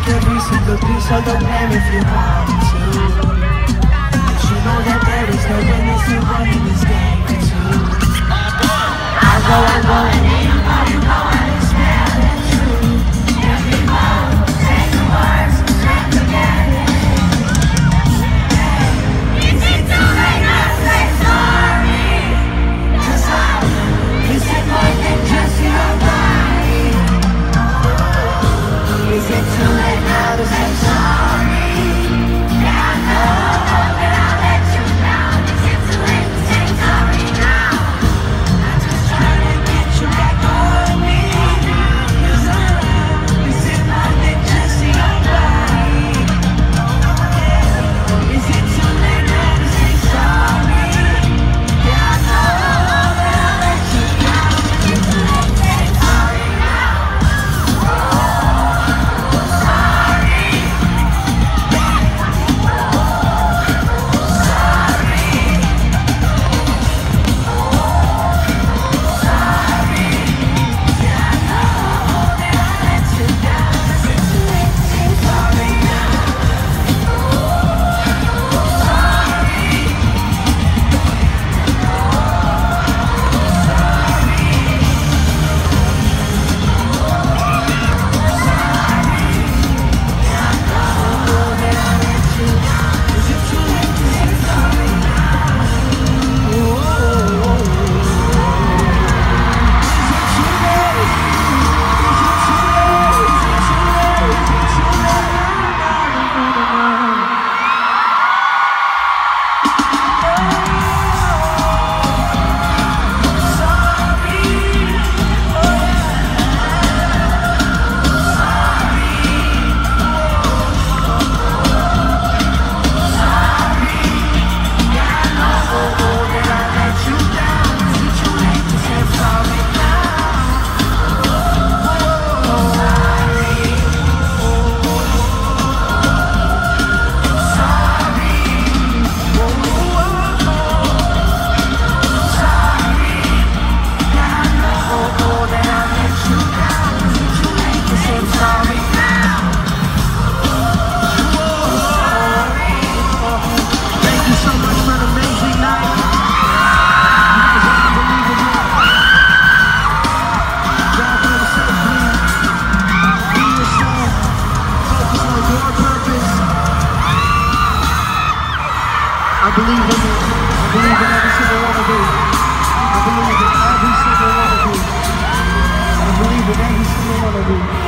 take every single piece of the plan if you want to. But you know that there is no winners to running this game too. I go, I go I believe in it. I believe in every single one of you. I believe in every single one of you. I believe in every single one of you.